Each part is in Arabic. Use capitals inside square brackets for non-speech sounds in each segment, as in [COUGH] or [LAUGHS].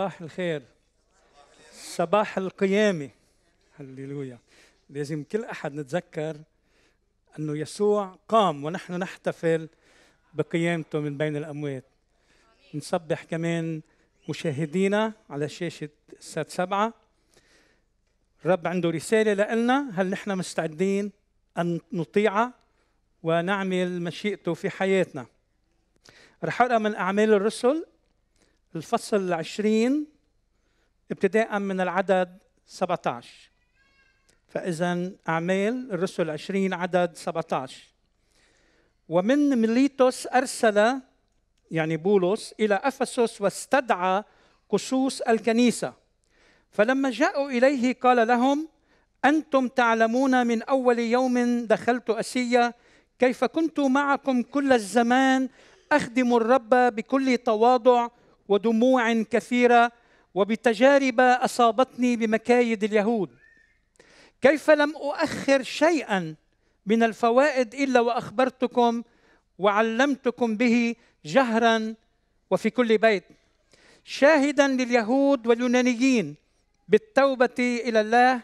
صباح الخير. صباح القيامة. هللويا. لازم كل أحد نتذكر أنه يسوع قام ونحن نحتفل بقيامته من بين الأموات. نصبح كمان مشاهدينا على شاشة سات سبعة. الرب عنده رسالة لنا هل نحن مستعدين أن نطيعه ونعمل مشيئته في حياتنا؟ رح أقرأ من أعمال الرسل. الفصل العشرين ابتداء من العدد 17 فإذا أعمال الرسل العشرين عدد 17 ومن ميليتوس أرسل يعني بولس إلى أفسس واستدعى قصوص الكنيسة. فلما جاءوا إليه قال لهم أنتم تعلمون من أول يوم دخلت أسية كيف كنت معكم كل الزمان أخدم الرب بكل تواضع ودموع كثيرة وبتجارب أصابتني بمكايد اليهود. كيف لم أؤخر شيئا من الفوائد إلا وأخبرتكم وعلمتكم به جهرا وفي كل بيت؟ شاهدا لليهود واليونانيين بالتوبة إلى الله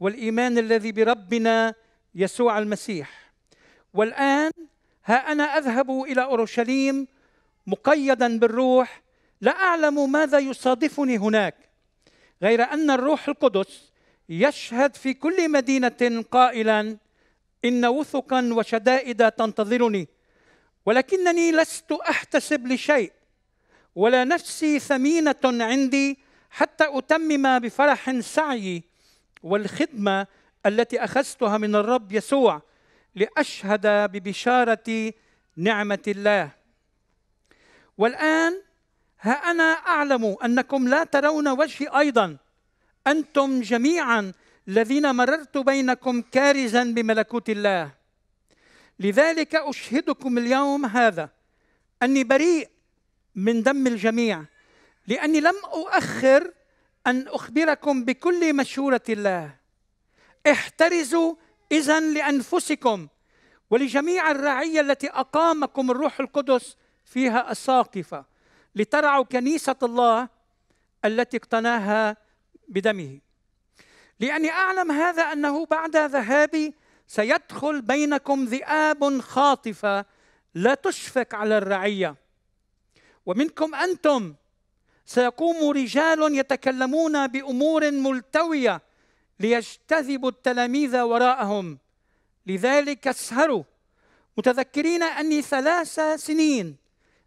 والإيمان الذي بربنا يسوع المسيح. والآن ها أنا أذهب إلى أورشليم مقيدا بالروح لا أعلم ماذا يصادفني هناك غير أن الروح القدس يشهد في كل مدينة قائلا إن وثقا وشدائد تنتظرني ولكنني لست أحتسب لشيء ولا نفسي ثمينة عندي حتى أتمم بفرح سعيي والخدمة التي أخذتها من الرب يسوع لأشهد ببشارة نعمة الله. والآن ها أنا أعلم أنكم لا ترون وجهي أيضا. أنتم جميعا الذين مررت بينكم كارزا بملكوت الله. لذلك أشهدكم اليوم هذا. أني بريء من دم الجميع لأني لم أؤخر أن أخبركم بكل مشورة الله. احترزوا اذا لأنفسكم ولجميع الرعية التي أقامكم الروح القدس فيها الساقفة. لترعوا كنيسة الله التي اقتناها بدمه. لأني أعلم هذا أنه بعد ذهابي سيدخل بينكم ذئاب خاطفة لا تشفق على الرعية. ومنكم أنتم سيقوم رجال يتكلمون بأمور ملتوية ليجتذبوا التلاميذ وراءهم. لذلك اسهروا. متذكرين أني ثلاث سنين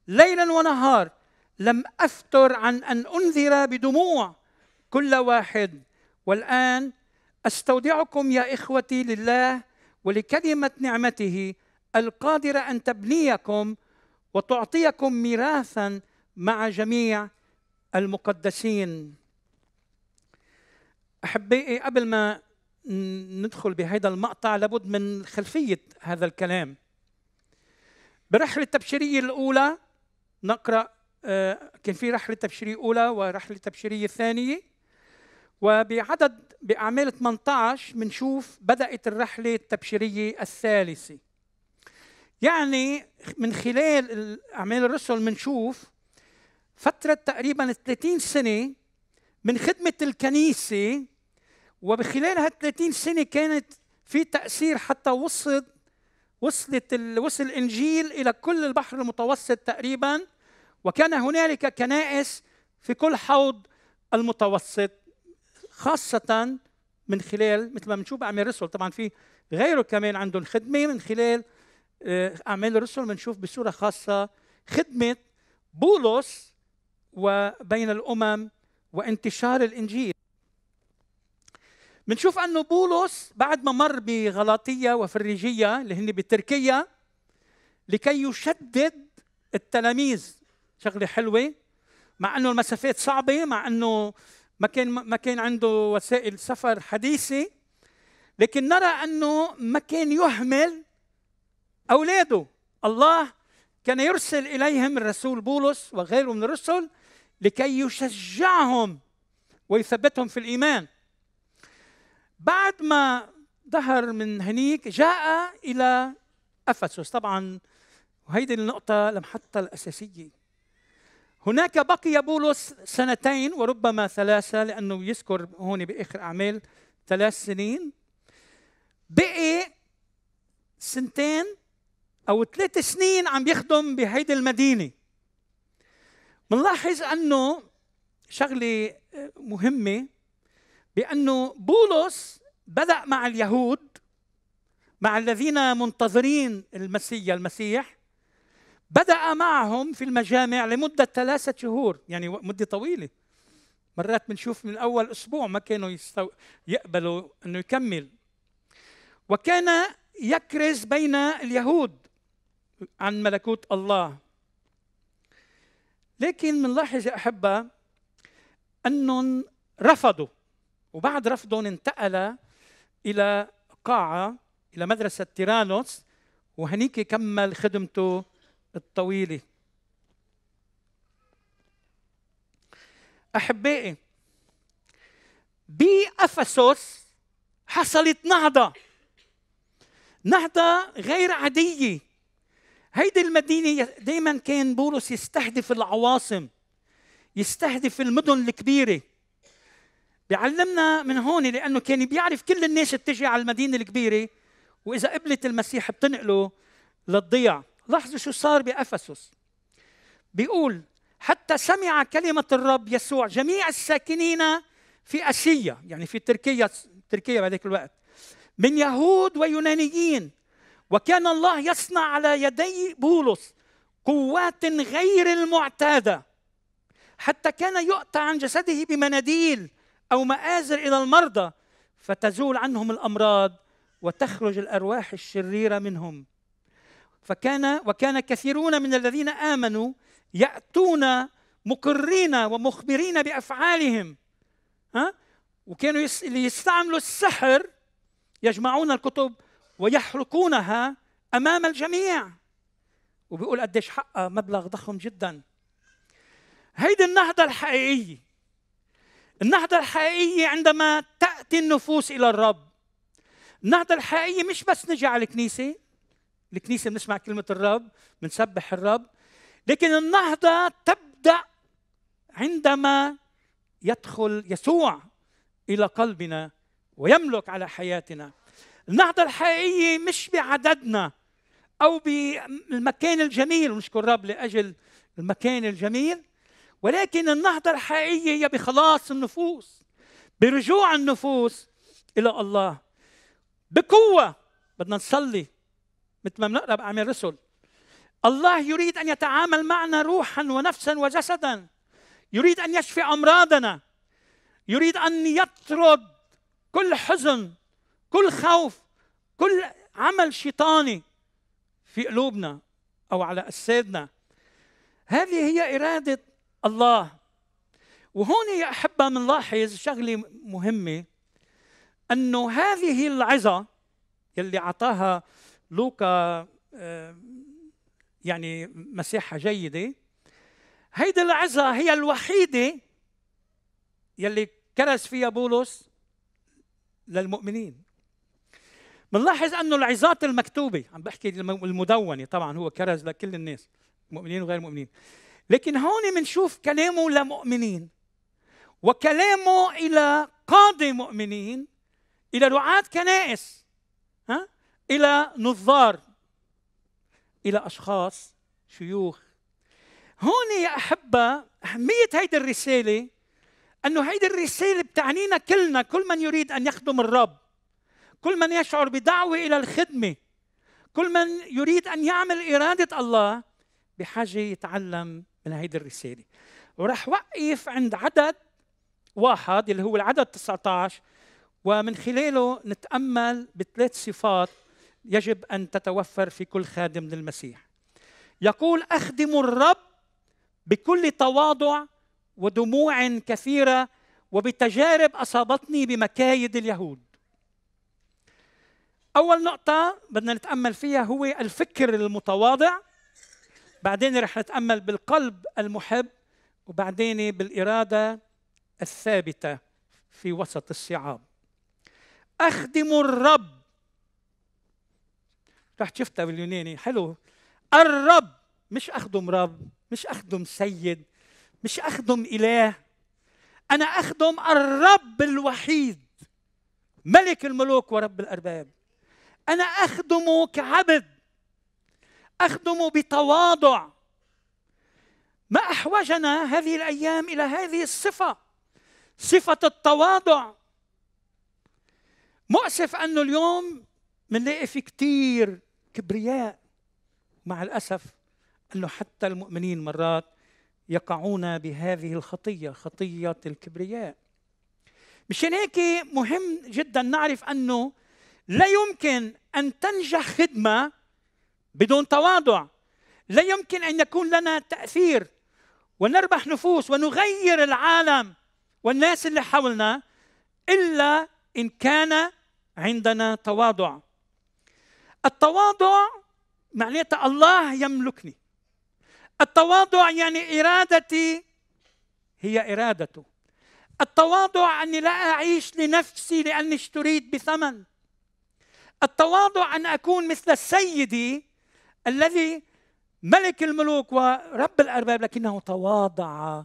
ليلا ونهار لم أفتر عن أن أنذر بدموع كل واحد. والآن أستودعكم يا إخوتي لله ولكلمة نعمته القادرة أن تبنيكم وتعطيكم ميراثا مع جميع المقدسين. أحبائي قبل ما ندخل بهذا المقطع لابد من خلفية هذا الكلام. برحلة التبشيريه الأولى نقرأ كان في رحلة تبشيرية أولى ورحلة تبشيرية ثانية. وبعدد بأعمال 18 بنشوف بدأت الرحلة التبشيرية الثالثة. يعني من خلال أعمال الرسل بنشوف فترة تقريبا 30 سنة من خدمة الكنيسة. وبخلال هال 30 سنة كانت في تأثير حتى وصلت وصلت وصل الإنجيل إلى كل البحر المتوسط تقريبا. وكان هنالك كنائس في كل حوض المتوسط خاصة من خلال مثل ما بنشوف أعمال الرسل. طبعا في غيره كمان عندهم خدمة من خلال آه، أعمال الرسل. بنشوف بصورة خاصة خدمة بولس وبين الأمم وانتشار الإنجيل. بنشوف أنه بولس بعد ما مر بغلاطية وفريجية اللي هن بتركيا لكي يشدد التلاميذ شغلة حلوة مع إنه المسافات صعبة مع إنه ما كان ما كان عنده وسائل سفر حديثة لكن نرى إنه ما كان يهمل أولاده. الله كان يرسل إليهم الرسول بولس وغيره من الرسل لكي يشجعهم ويثبتهم في الإيمان. بعد ما ظهر من هنيك جاء إلى أفسس. طبعا وهيدي النقطة لمحطة الأساسية. هناك بقي بولس سنتين وربما ثلاثة لأنه يذكر هون بآخر أعمال ثلاث سنين. بقي سنتين أو ثلاث سنين عم يخدم بهيدي المدينة. بنلاحظ أنه شغلة مهمة بأنه بولس بدأ مع اليهود مع الذين منتظرين المسيح المسيح بدأ معهم في المجامع لمدة ثلاثة شهور يعني مدة طويلة. مرات بنشوف من أول أسبوع ما كانوا يستو... يقبلوا أنه يكمل. وكان يكرز بين اليهود عن ملكوت الله. لكن بنلاحظ يا أحبة أنهم رفضوا وبعد رفضهم انتقل إلى قاعة إلى مدرسة تيرانوس وهنيك كمل خدمته الطويلة. أحبائي بأفسس حصلت نهضة. نهضة غير عادية. هيدي المدينة دائما كان بولس يستهدف العواصم يستهدف المدن الكبيرة. بيعلمنا من هون لأنه كان بيعرف كل الناس بتجي على المدينة الكبيرة وإذا قبلت المسيح بتنقله للضياع. لاحظوا شو صار بأفسس. بيقول حتى سمع كلمة الرب يسوع جميع الساكنين في أسيا يعني في تركيا تركيا بهذاك الوقت من يهود ويونانيين وكان الله يصنع على يدي بولس قوات غير المعتادة حتى كان يؤتى عن جسده بمناديل أو مآزر إلى المرضى فتزول عنهم الأمراض وتخرج الأرواح الشريرة منهم. فكان وكان كثيرون من الذين آمنوا يأتون مقرين ومخبرين بأفعالهم ها؟ وكانوا يستعملوا السحر يجمعون الكتب ويحرقونها أمام الجميع. وبيقول قديش حقها مبلغ ضخم جدا. هيدي النهضة الحقيقية. النهضة الحقيقية عندما تأتي النفوس إلى الرب. النهضة الحقيقية مش بس نجي على الكنيسة الكنيسة بنسمع كلمة الرب بنسبح الرب. لكن النهضة تبدأ عندما يدخل يسوع إلى قلبنا ويملك على حياتنا. النهضة الحقيقية مش بعددنا أو بالمكان الجميل ونشكر الرب لأجل المكان الجميل ولكن النهضة الحقيقية هي بخلاص النفوس برجوع النفوس إلى الله. بقوة بدنا نصلي. مثل ما بنقرأ بأعمال الرسل. الله يريد أن يتعامل معنا روحا ونفسا وجسدا. يريد أن يشفي أمراضنا. يريد أن يطرد كل حزن كل خوف كل عمل شيطاني في قلوبنا أو على أجسادنا. هذه هي إرادة الله. وهون يا أحبة بنلاحظ شغلة مهمة أنه هذه العظة يلي أعطاها لوقا آه، يعني مساحه جيدة. هيدي العظه هي الوحيدة يلي كرز فيها بولس للمؤمنين. بنلاحظ أنه العظات المكتوبة عم بحكي المدونة طبعا هو كرز لكل الناس مؤمنين وغير مؤمنين. لكن هون بنشوف كلامه لمؤمنين وكلامه إلى قاضي مؤمنين إلى رعاة كنائس. ها؟ إلى نظار إلى أشخاص شيوخ. هون يا أحبة أهمية هيدي الرسالة أنه هيدي الرسالة بتعنينا كلنا كل من يريد أن يخدم الرب كل من يشعر بدعوة إلى الخدمة كل من يريد أن يعمل إرادة الله بحاجة يتعلم من هيدي الرسالة. وراح وقف عند عدد واحد اللي هو العدد 19 ومن خلاله نتأمل بثلاث صفات يجب أن تتوفر في كل خادم للمسيح. يقول أخدم الرب بكل تواضع ودموع كثيرة وبتجارب أصابتني بمكايد اليهود. أول نقطة بدنا نتأمل فيها هو الفكر المتواضع بعدين رح نتأمل بالقلب المحب وبعدين بالإرادة الثابتة في وسط الصعاب. أخدم الرب رح شفتها باليوناني. حلو. الرب مش أخدم رب مش أخدم سيد مش أخدم إله. أنا أخدم الرب الوحيد ملك الملوك ورب الأرباب. أنا أخدمه كعبد أخدمه بتواضع. ما أحوجنا هذه الأيام إلى هذه الصفة صفة التواضع. مؤسف أنه اليوم بنلاقي في كثير كبرياء مع الأسف انه حتى المؤمنين مرات يقعون بهذه الخطية خطية الكبرياء. مشان هيك مهم جدا نعرف أنه لا يمكن أن تنجح خدمة بدون تواضع. لا يمكن أن يكون لنا تأثير ونربح نفوس ونغير العالم والناس اللي حولنا إلا إن كان عندنا تواضع. التواضع معناتها الله يملكني. التواضع يعني إرادتي هي إرادته. التواضع اني لا أعيش لنفسي لأني اشتريت بثمن. التواضع أن أكون مثل سيدي الذي ملك الملوك ورب الأرباب لكنه تواضع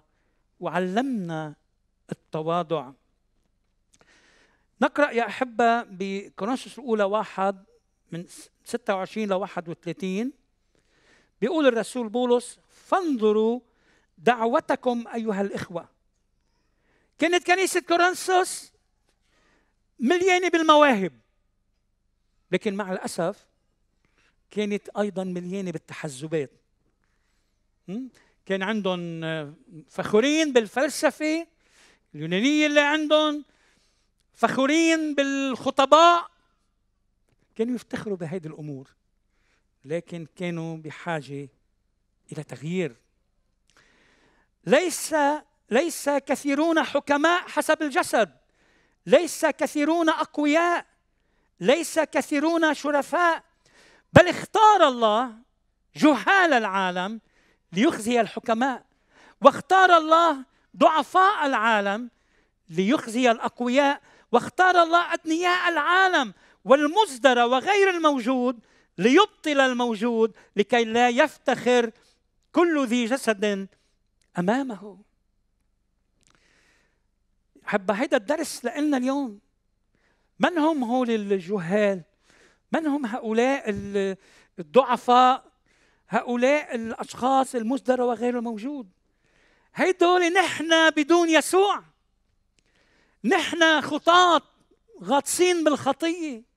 وعلمنا التواضع. نقرأ يا أحبة بكورنثوس الأولى واحد من 26 ل 31 بيقول الرسول بولس فانظروا دعوتكم أيها الإخوة. كانت كنيسة كورنثوس مليانة بالمواهب لكن مع الأسف كانت أيضا مليانة بالتحزبات. كان عندهم فخورين بالفلسفة اليونانية اللي عندهم فخورين بالخطباء كانوا يفتخروا بهذه الأمور لكن كانوا بحاجة إلى تغيير. ليس ليس كثيرون حكماء حسب الجسد. ليس كثيرون أقوياء. ليس كثيرون شرفاء. بل اختار الله جهال العالم ليخزي الحكماء واختار الله ضعفاء العالم ليخزي الأقوياء واختار الله أدنياء العالم والمزدرى وغير الموجود ليبطل الموجود لكي لا يفتخر كل ذي جسد أمامه. حب هيدا الدرس لنا اليوم من هم هول الجهال؟ من هم هؤلاء الضعفاء؟ هؤلاء الأشخاص المزدرى وغير الموجود؟ هيدول نحن بدون يسوع. نحن خطاة غاطسين بالخطية.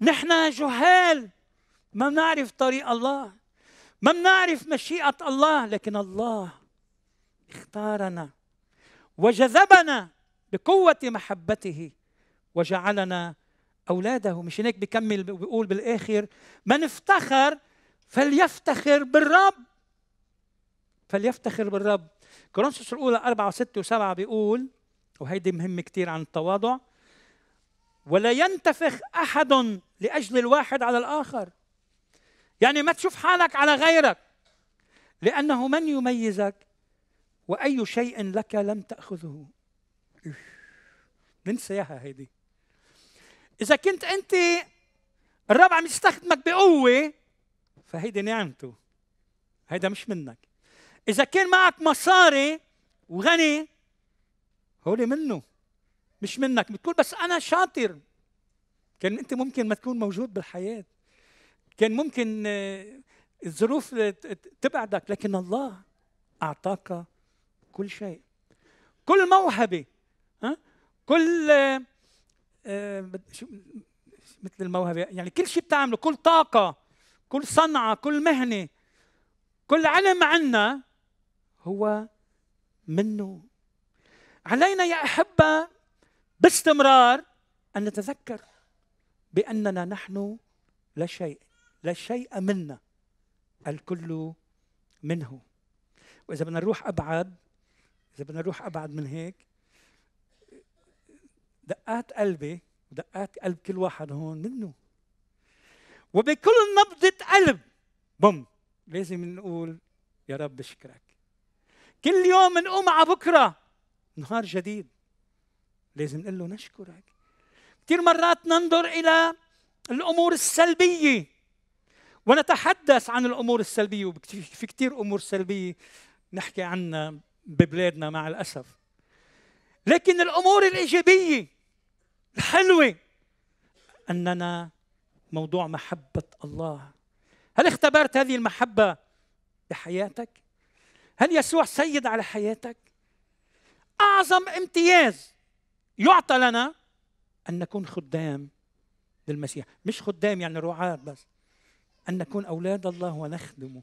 نحن جهال. ما بنعرف طريق الله ما بنعرف مشيئة الله لكن الله اختارنا وجذبنا بقوة محبته وجعلنا أولاده. مش هيك بكمل بيقول بالآخر من افتخر فليفتخر بالرب. فليفتخر بالرب. كورنثوس الأولى أربعة وستة وسبعة بيقول وهيدي مهمة كثير عن التواضع ولا ينتفخ أحد لأجل الواحد على الآخر. يعني ما تشوف حالك على غيرك لأنه من يميزك وأي شيء لك لم تأخذه. ننسى اياها هيدي. إذا كنت أنت الرب عم يستخدمك بقوة فهيدي نعمته. هيدا مش منك. إذا كان معك مصاري وغني هولي منه. مش منك بتقول بس أنا شاطر. كان أنت ممكن ما تكون موجود بالحياة. كان ممكن آه، الظروف تبعدك لكن الله أعطاك كل شيء. كل موهبة ها؟ كل آه، مثل الموهبة يعني كل شيء بتعمله كل طاقة كل صنعة كل مهنة كل علم عنا هو منه. علينا يا أحبة باستمرار. أن نتذكر بأننا نحن لا شيء لا شيء منا الكل منه. وإذا بدنا نروح أبعد إذا بدنا نروح أبعد من هيك دقات قلبي ودقات قلب كل واحد هون منه. وبكل نبضة قلب بم لازم نقول يا رب بشكرك. كل يوم نقوم على بكرة نهار جديد. لازم نقول له نشكرك. كثير مرات ننظر إلى الأمور السلبية ونتحدث عن الأمور السلبية وفي كثير أمور سلبية نحكي عنها ببلادنا مع الأسف. لكن الأمور الإيجابية الحلوة أننا موضوع محبة الله. هل اختبرت هذه المحبة بحياتك؟ هل يسوع سيد على حياتك؟ أعظم امتياز يعطى لنا أن نكون خدام للمسيح. مش خدام يعني رعاة بس. أن نكون أولاد الله ونخدمه.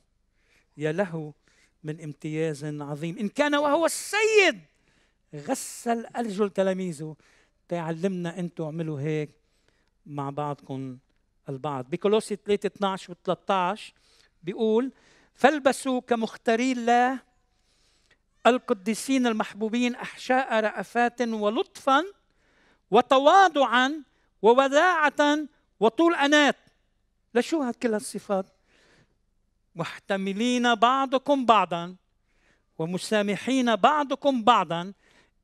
يا له من امتياز عظيم. إن كان وهو السيد غسل أرجل تلاميذه تعلمنا أنتم اعملوا هيك مع بعضكم البعض. بكولوسي 3 12 و 13 بيقول فالبسوا كمختاري الله القديسين المحبوبين أحشاء رأفات ولطفا وتواضعا ووداعة وطول أنات. لشو هاد كل هالصفات محتملين بعضكم بعضا ومسامحين بعضكم بعضا.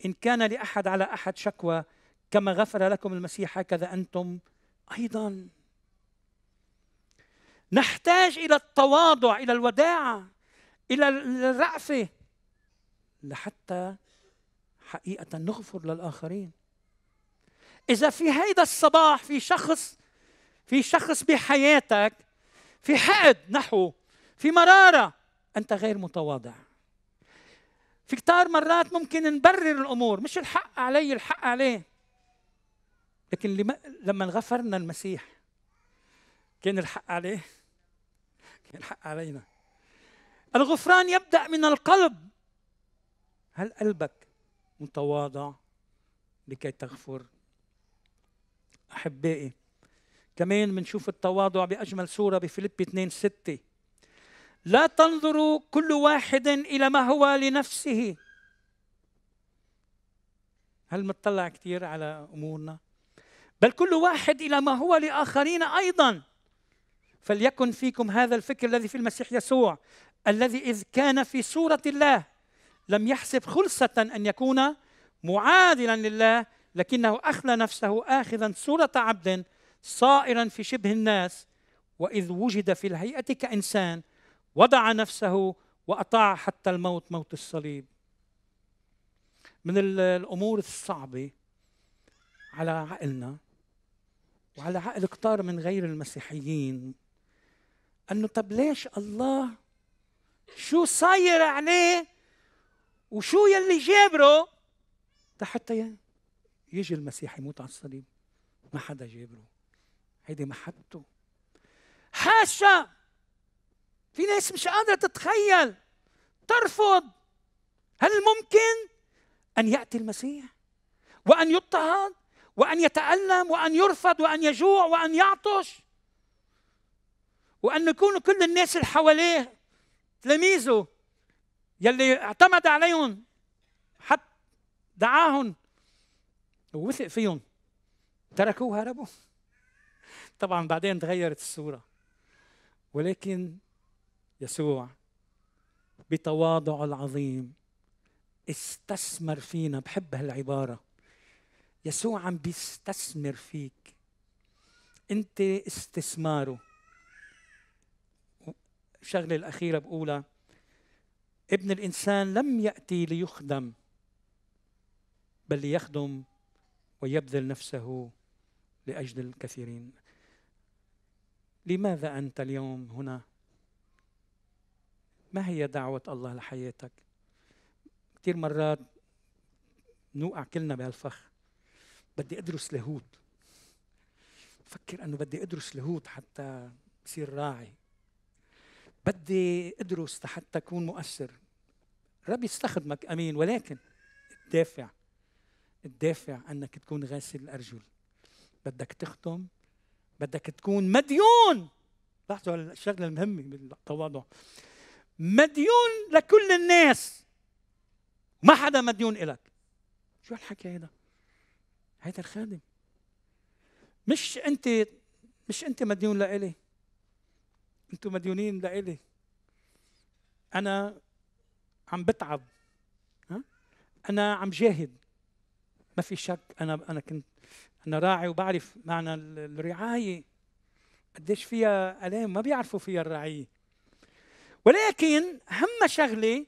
إن كان لأحد على أحد شكوى كما غفر لكم المسيح هكذا أنتم أيضا. نحتاج إلى التواضع إلى الوداعة إلى الرأفة لحتى حقيقة نغفر للآخرين. إذا في هيدا الصباح في شخص في شخص بحياتك في حقد نحوه في مرارة أنت غير متواضع. في كتار مرات ممكن نبرر الأمور مش الحق علي الحق عليه. لكن لما غفرنا المسيح كان الحق عليه كان الحق علينا. الغفران يبدأ من القلب. هل قلبك متواضع لكي تغفر؟ أحبائي كمان بنشوف التواضع بأجمل صورة بفيليب 2 6 لا تنظروا كل واحد إلى ما هو لنفسه. هل مطلع كثير على أمورنا؟ بل كل واحد إلى ما هو لآخرين أيضا. فليكن فيكم هذا الفكر الذي في المسيح يسوع الذي إذ كان في صورة الله. لم يحسب خلصة أن يكون معادلا لله لكنه أخلى نفسه آخذا صورة عبد صائرا في شبه الناس. وإذ وجد في الهيئة كإنسان وضع نفسه وأطاع حتى الموت موت الصليب. من الأمور الصعبة على عقلنا وعلى عقل كتار من غير المسيحيين أنه طب ليش الله شو صاير عليه وشو يلي جابره؟ حتى يجي المسيح يموت على الصليب. ما حدا جابره. هيدي محبته حاشا! في ناس مش قادرة تتخيل. ترفض. هل ممكن أن يأتي المسيح؟ وأن يضطهد؟ وأن يتألم؟ وأن يرفض؟ وأن يجوع؟ وأن يعطش؟ وأن يكونوا كل الناس اللي حواليه تلاميذه. يلي اعتمد عليهم حتى دعاهم ووثق فيهم. تركوه هربوا طبعا بعدين تغيرت الصورة. ولكن يسوع بتواضعه العظيم استثمر فينا. بحب هالعبارة. يسوع عم بيستثمر فيك. انت استثماره. الشغلة الأخيرة بقولها. ابن الإنسان لم يأتي ليخدم بل ليخدم ويبذل نفسه لأجل الكثيرين. لماذا أنت اليوم هنا؟ ما هي دعوة الله لحياتك؟ كثير مرات نوقع كلنا بهالفخ بدي أدرس لاهوت فكر إنه بدي أدرس لاهوت حتى بصير راعي. بدي أدرس حتى أكون مؤثر. رب يستخدمك أمين ولكن الدافع الدافع أنك تكون غاسل الأرجل. بدك تخدم بدك تكون مديون. لاحظوا الشغلة المهمة بالتواضع. مديون لكل الناس. ما حدا مديون إلك. شو هالحكي هيدا؟ هيدا الخادم. مش أنت مش أنت مديون لإلي. أنتم مديونين لإلي. أنا عم بتعب. أنا عم جاهد. ما في شك. أنا أنا كنت أنا راعي وبعرف معنى الرعاية. قديش فيها ألام؟ ما بيعرفوا فيها الرعيه ولكن أهم شغلة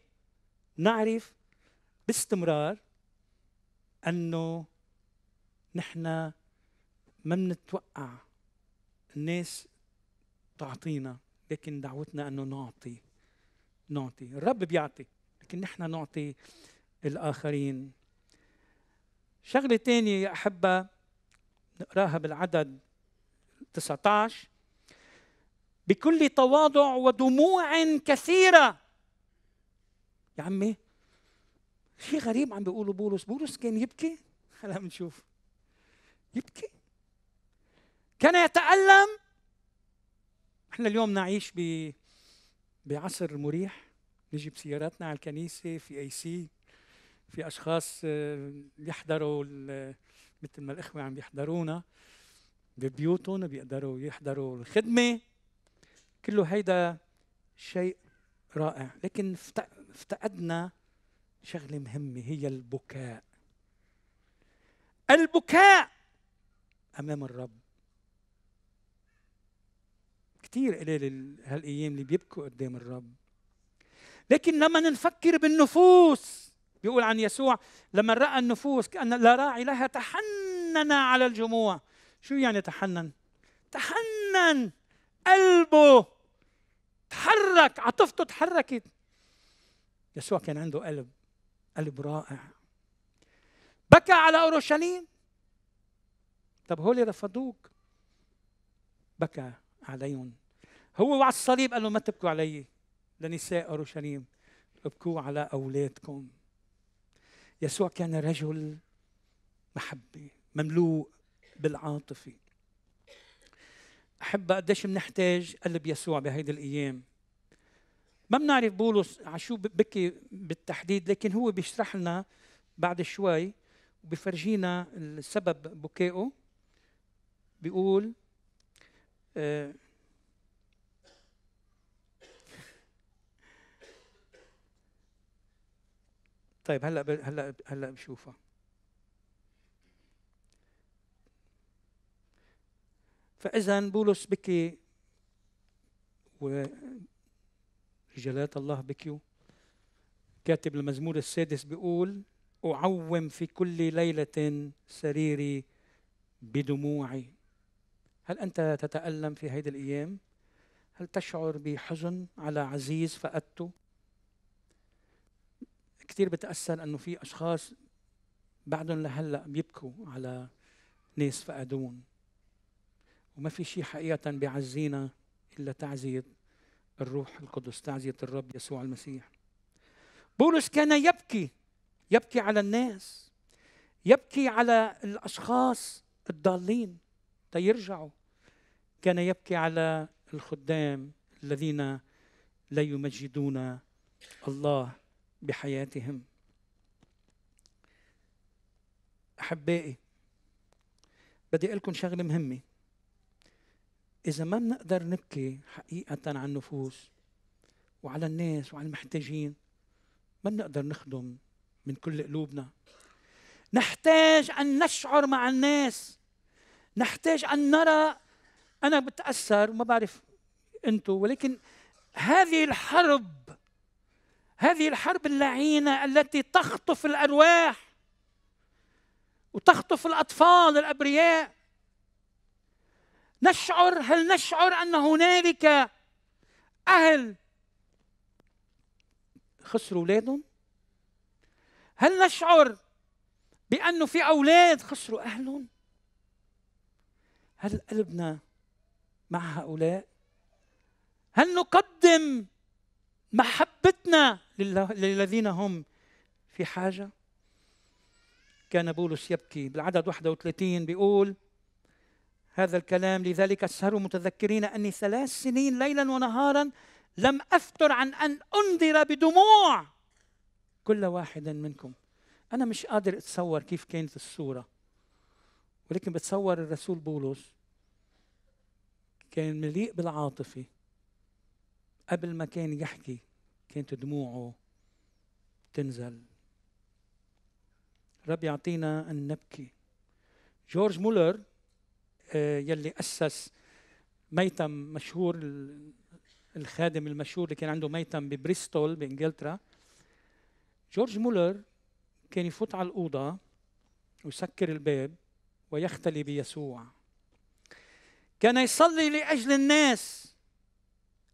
نعرف باستمرار أنه نحن ما بنتوقع الناس تعطينا. لكن دعوتنا أنه نعطي نعطي. الرب بيعطي لكن نحن نعطي الآخرين. شغلة ثانية يا أحبة نقراها بالعدد 19 بكل تواضع ودموع كثيرة. يا عمي شيء غريب عم بيقولوا بولس. بولس كان يبكي؟ [LAUGHS] هلا بنشوف يبكي؟ كان يتألم؟ إحنا اليوم نعيش ب بعصر مريح. نجي بسياراتنا على الكنيسة في اي سي في أشخاص آه، بيحضروا مثل ما الإخوة عم بيحضرونا. ببيوتهم بيقدروا يحضروا الخدمة. كله هيدا شيء رائع. لكن افتقدنا شغلة مهمة هي البكاء. البكاء أمام الرب. كثير قليل هالأيام اللي بيبكوا قدام الرب. لكن لما نفكر بالنفوس بيقول عن يسوع لما رأى النفوس كأن لا راعي لها تحنن على الجموع. شو يعني تحنن؟ تحنن. قلبه تحرك عاطفته تحركت. يسوع كان عنده قلب قلب رائع. بكى على أورشليم. طب هول رفضوك. بكى. عليهم. هو وعلى الصليب قال له ما تبكوا علي لنساء أورشليم ابكوا على أولادكم. يسوع كان رجل محبة مملوء بالعاطفة. أحب قديش بنحتاج قلب يسوع بهيدي الأيام. ما بنعرف بولس على شو بكي بالتحديد لكن هو بيشرح لنا بعد شوي وبفرجينا السبب بكائه. بيقول آه، طيب هلا هلا هلا بشوفها. فاذا بولس بكي ورجالات الله بكيوا كاتب المزمور السادس بيقول أعوم في كل ليلة سريري بدموعي هل أنت تتألم في هذه الأيام؟ هل تشعر بحزن على عزيز فقدته؟ كثير بتأثر أنه في أشخاص بعدهم لهلأ بيبكوا على ناس فقدون وما في شيء حقيقة بيعزينا إلا تعزية الروح القدس تعزية الرب يسوع المسيح بولس كان يبكي يبكي على الناس يبكي على الأشخاص الضالين تيرجعوا كان يبكي على الخدام الذين لا يمجدون الله بحياتهم. أحبائي بدي أقول لكم شغلة مهمة. إذا ما بنقدر نبكي حقيقة على النفوس وعلى الناس وعلى المحتاجين ما بنقدر نخدم من كل قلوبنا. نحتاج أن نشعر مع الناس. نحتاج أن نرى أنا بتاثر وما بعرف أنتم ولكن هذه الحرب هذه الحرب اللعينة التي تخطف الأرواح وتخطف الأطفال الأبرياء. نشعر هل نشعر أن هنالك أهل خسروا أولادهم؟ هل نشعر بانه في أولاد خسروا أهلهم؟ هل قلبنا مع هؤلاء؟ هل نقدم محبتنا للذين هم في حاجة؟ كان بولس يبكي بالعدد 31 بيقول هذا الكلام لذلك اسهروا متذكرين أني ثلاث سنين ليلا ونهارا لم أفتر عن أن أنذر بدموع كل واحد منكم. أنا مش قادر أتصور كيف كانت الصورة ولكن بتصور الرسول بولس كان مليء بالعاطفة. قبل ما كان يحكي كانت دموعه تنزل. رب يعطينا أن نبكي. جورج مولر آه، يلي أسس ميتم مشهور الخادم المشهور اللي كان عنده ميتم ببريستول بإنجلترا. جورج مولر كان يفوت على الأوضة ويسكر الباب ويختلي بيسوع. كان يصلي لأجل الناس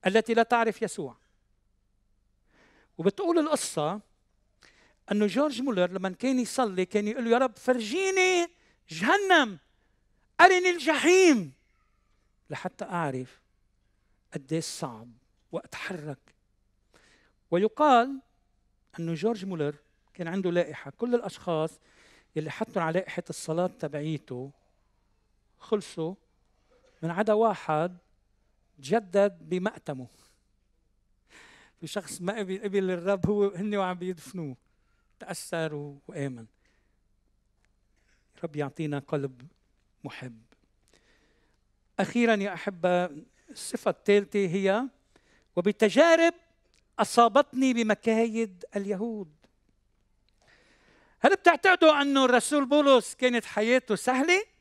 التي لا تعرف يسوع. وبتقول القصة أنه جورج مولر لما كان يصلي كان يقول يا رب فرجيني جهنم أرني الجحيم. لحتى أعرف قديش صعب وأتحرك. ويقال أنه جورج مولر كان عنده لائحة كل الأشخاص اللي حطوا على لائحة الصلاة تبعيته خلصوا من عدا واحد تجدد بمأتمه. في شخص ما قبل الرب هو هن وعم بيدفنوه. تأثر وآمن. رب يعطينا قلب محب. أخيرا يا أحبة الصفة الثالثة هي وبتجارب أصابتني بمكايد اليهود. هل بتعتقدوا أنه الرسول بولس كانت حياته سهلة؟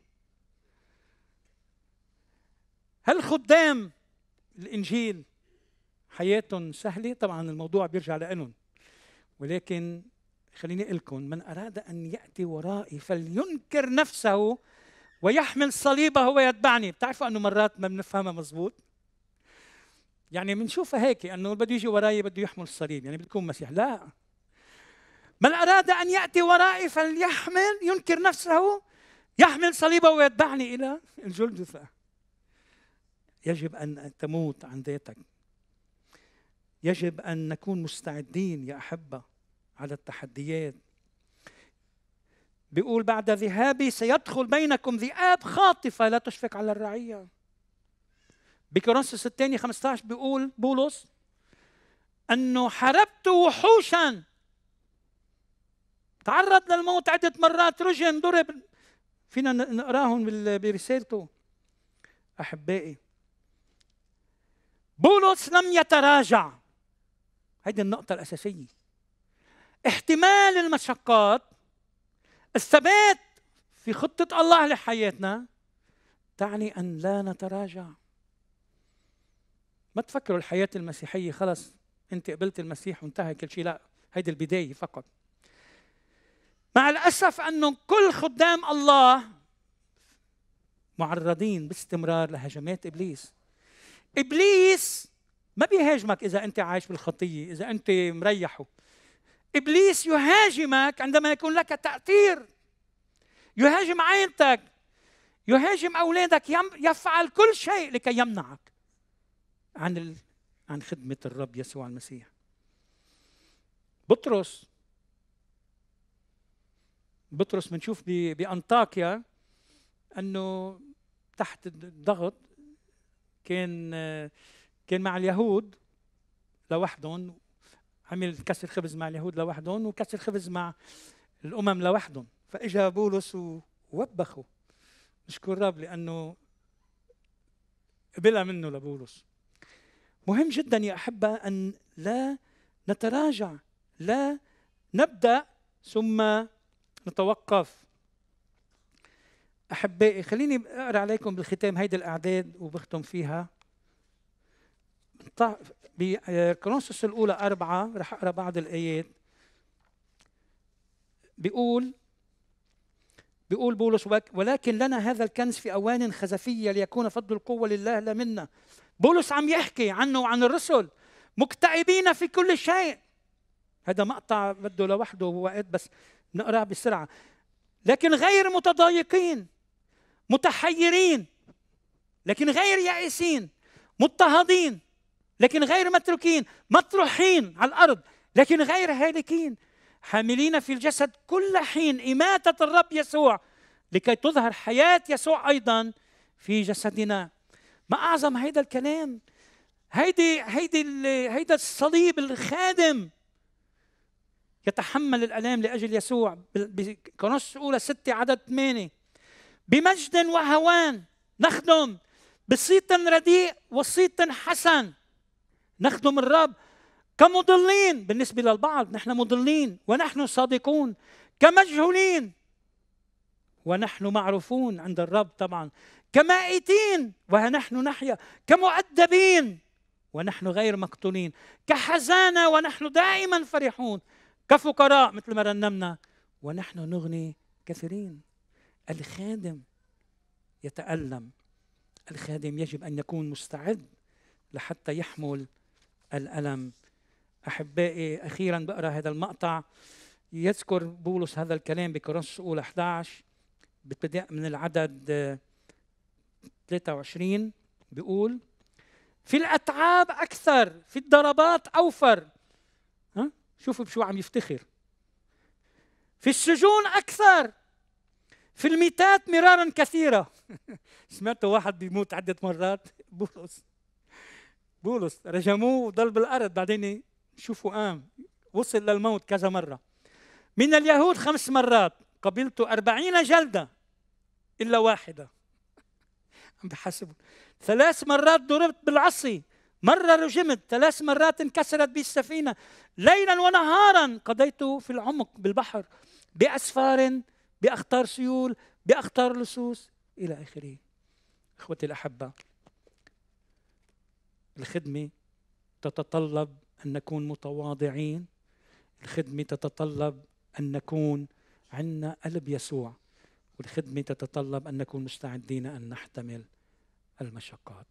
هل خدام الإنجيل حياتهم سهلة؟ طبعا الموضوع بيرجع لهم ولكن خليني أقول لكم من أراد أن يأتي ورائي فلينكر نفسه ويحمل صليبه ويتبعني بتعرفوا أنه مرات ما بنفهمها مزبوط؟ يعني بنشوفها هيك أنه بده يجي وراي بده يحمل الصليب. يعني بتكون مسيح. لا. من أراد أن يأتي ورائي فليحمل ينكر نفسه يحمل صليبه ويتبعني إلى الجلجثه يجب أن تموت عن ذاتك. يجب أن نكون مستعدين يا أحبة على التحديات. بيقول بعد ذهابي سيدخل بينكم ذئاب خاطفة لا تشفق على الرعية. بكورنثوس الثاني 15 بيقول بولس أنه حاربت وحوشا. تعرض للموت عدة مرات رجم ضرب. فينا نقراهم برسالته. أحبائي بولس لم يتراجع. هذه النقطة الأساسية. احتمال المشقات الثبات في خطة الله لحياتنا تعني أن لا نتراجع. ما تفكروا الحياة المسيحية خلص أنت قبلت المسيح وانتهى كل شيء لا هيدي البداية فقط. مع الأسف أنه كل خدام الله معرضين باستمرار لهجمات إبليس. إبليس ما بيهاجمك إذا أنت عايش بالخطية إذا أنت مريحه. إبليس يهاجمك عندما يكون لك تأثير. يهاجم عائلتك يهاجم أولادك يفعل كل شيء لكي يمنعك عن ال... عن خدمة الرب يسوع المسيح. بطرس بطرس بنشوف بأنطاكيا أنه تحت الضغط كان كان مع اليهود لوحدهم عمل كسر خبز مع اليهود لوحدهم وكسر خبز مع الأمم لوحدهم. فإجا بولس ووبخه. نشكر الرب لأنه قبلها منه لبولس. مهم جدا يا أحبة أن لا نتراجع لا نبدأ ثم نتوقف. أحبائي خليني أقرأ عليكم بالختام هيدي الأعداد وبختم فيها. بكرونسوس الأولى أربعة رح أقرأ بعض الآيات. بيقول بيقول بولس ولكن لنا هذا الكنز في أوان خزفية ليكون فضل القوة لله لا منا. بولس عم يحكي عنه وعن الرسل مكتئبين في كل شيء. هذا مقطع بده لوحده وقت بس نقراه بسرعة. لكن غير متضايقين متحيرين لكن غير يائسين مضطهدين لكن غير متروكين مطروحين على الأرض لكن غير هالكين. حاملين في الجسد كل حين إماتة الرب يسوع لكي تظهر حياة يسوع أيضا في جسدنا. ما أعظم هيدا الكلام هيدي هيدي هيدا الصليب الخادم يتحمل الآلام لأجل يسوع. بكورنثوس الأولى ستة عدد ثمانية. بمجد وهوان. نخدم بصيت رديء وصيت حسن. نخدم الرب كمضلين. بالنسبة للبعض نحن مضلين ونحن صادقون كمجهولين ونحن معروفون عند الرب طبعا. كمائتين ونحن نحيا. كمؤدبين ونحن غير مقتولين. كحزانة ونحن دائما فرحون. كفقراء مثل ما رنمنا ونحن نغني كثيرين. الخادم يتألم. الخادم يجب أن يكون مستعد لحتى يحمل الألم. أحبائي أخيرا بقرأ هذا المقطع. يذكر بولس هذا الكلام بكورنثوس الأولى 11 بابتداء من العدد 23 بيقول في الأتعاب أكثر في الضربات أوفر. ها؟ شوفوا بشو عم يفتخر. في السجون أكثر في الميتات مرارا كثيرة. [LAUGHS] سمعتوا واحد بيموت عدة مرات. بولس. بولس رجموه وضل بالأرض بعدين شوفوا قام. وصل للموت كذا مرة. من اليهود خمس مرات. قبلت أربعين جلدة. إلا واحدة. [LAUGHS] عم بحسب ثلاث مرات ضربت بالعصي. مرة رجمت. ثلاث مرات انكسرت بي السفينة ليلا ونهارا قضيت في العمق بالبحر. بأسفار بأخطار سيول بأخطار لصوص إلى آخره. إخوتي الأحبة الخدمة تتطلب أن نكون متواضعين. الخدمة تتطلب أن نكون عندنا قلب يسوع. والخدمة تتطلب أن نكون مستعدين أن نحتمل المشقات.